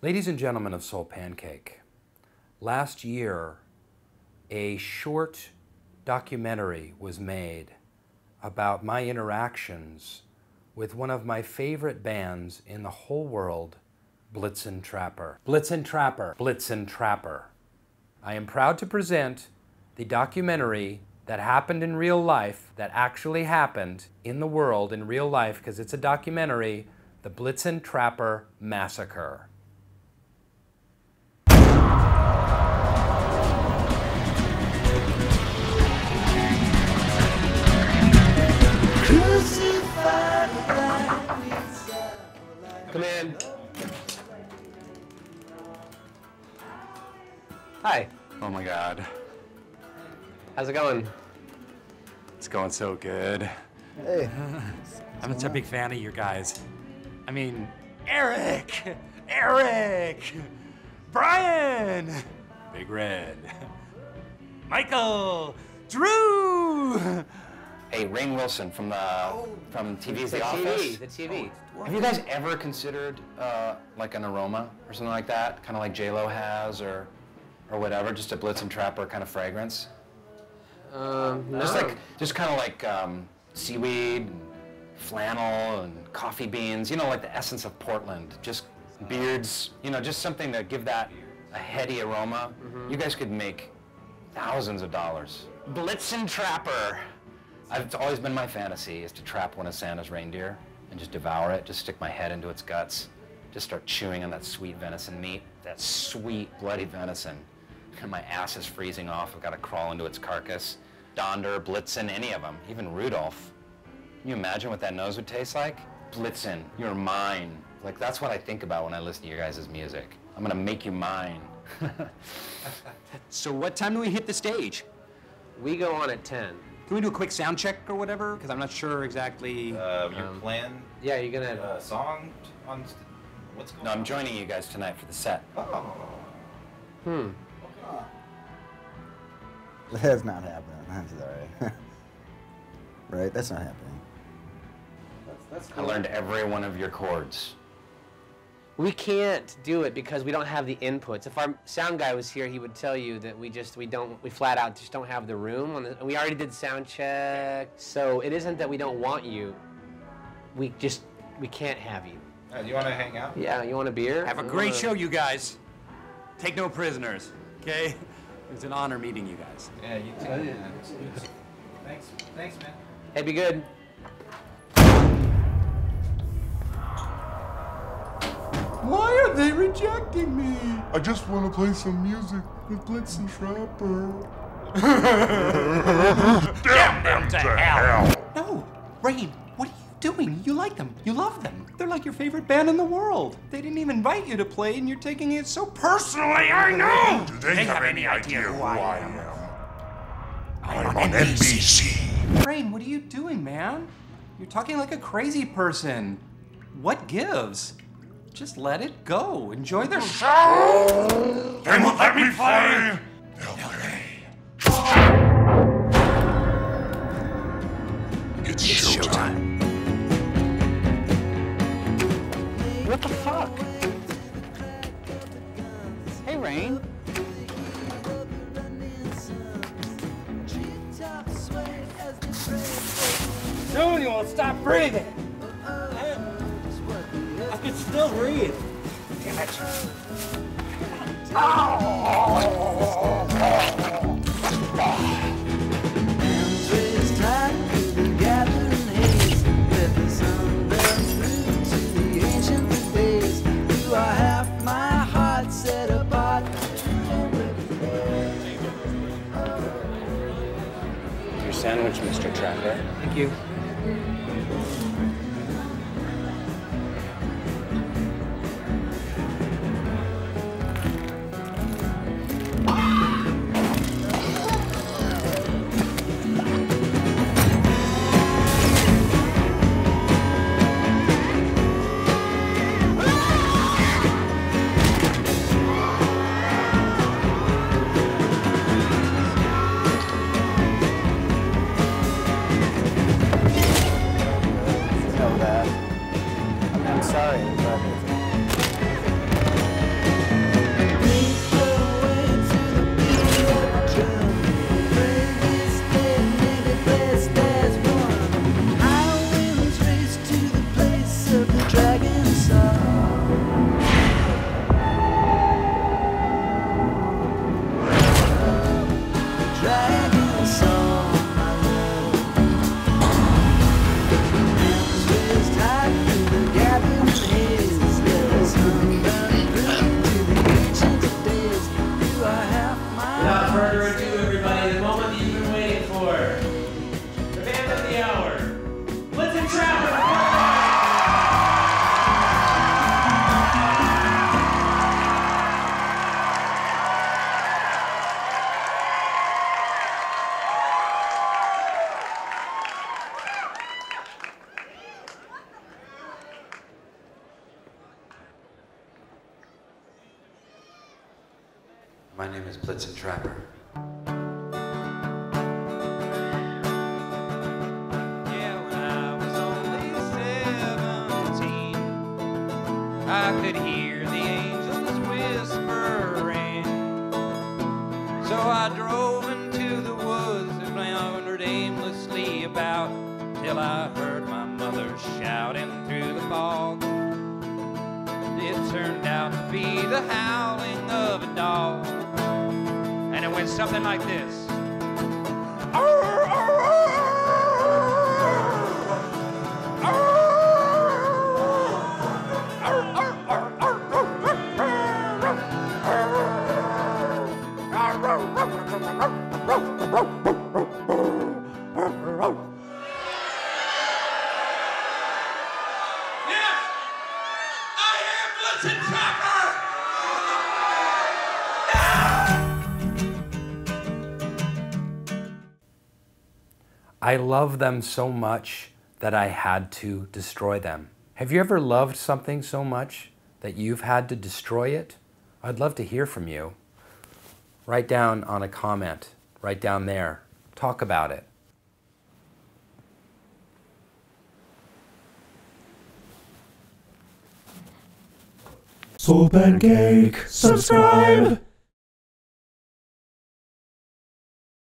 Ladies and gentlemen of Soul Pancake, last year a short documentary was made about my interactions with one of my favorite bands in the whole world, Blitzen Trapper. Blitzen Trapper. Blitzen Trapper. I am proud to present the documentary that happened in real life, that actually happened in the world in real life, because it's a documentary, The Blitzen Trapper Massacre. Come in. Hi. Oh my god. How's it going? It's going so good. Hey. I'm such a big fan of you guys. I mean, Eric! Eric! Brian! Big Red. Michael! Drew! Hey, Rainn Wilson from the from TV's The, The Office. TV. The TV. Have you guys ever considered uh, like an aroma or something like that, kind of like J Lo has, or or whatever, just a Blitzen Trapper kind of fragrance? Um, no. Just like just kind of like um, seaweed, and flannel, and coffee beans. You know, like the essence of Portland. Just beards. You know, just something to give that a heady aroma. You guys could make thousands of dollars. Blitzen Trapper. I've, it's always been my fantasy is to trap one of Santa's reindeer and just devour it. Just stick my head into its guts. Just start chewing on that sweet venison meat. That sweet bloody venison. And my ass is freezing off. I've got to crawl into its carcass. Donder, Blitzen, any of them. Even Rudolph. Can you imagine what that nose would taste like? Blitzen, you're mine. Like that's what I think about when I listen to your guys' music. I'm gonna make you mine. So what time do we hit the stage? we go on at 10. Can we do a quick sound check or whatever? Because I'm not sure exactly. Uh, your Um, plan, Yeah, you're gonna. uh, song on st- what's going no, on? I'm joining you guys tonight for the set. Oh, Hmm. That's not happening. I'm sorry. right? That's not happening. That's that's. I learned every one of your chords. We can't do it because we don't have the inputs. If our sound guy was here, he would tell you that we just we don't we flat out just don't have the room. On the, we already did sound check, so it isn't that we don't want you. We just we can't have you. Uh, you want to hang out? Yeah, you want a beer? Have a You great wanna- show, you guys. Take no prisoners, okay? It's an honor meeting you guys. Yeah, you too. Thanks, thanks, man. Hey, be good. They rejecting me? I just want to play some music with Blitzen Trapper. Damn them to hell! No, Rainn, what are you doing? You like them. You love them. They're like your favorite band in the world. They didn't even invite you to play, and you're taking it so personally. I know. Do they, have, any idea who I am? I'm on NBC. Rainn, what are you doing, man? You're talking like a crazy person. What gives? Just let it go. Enjoy the show. They won't let me play. They'll play. It's showtime. What the fuck? Hey, Rainn. Soon you won't stop breathing. I can still breathe. Damn it. Your sandwich, Mr. Trapper. Thank you. My name is Blitzen Trapper. Yeah, when I was only seventeen, I could hear the angels whispering. So I drove into the woods and wandered aimlessly about till I heard my mother shouting through the fog. It turned out to be the howling of a dog. And went something like this. I love them so much that I had to destroy them. Have you ever loved something so much that you've had to destroy it? I'd love to hear from you. Write down on a comment, right down there. Talk about it. Soul Pancake, subscribe.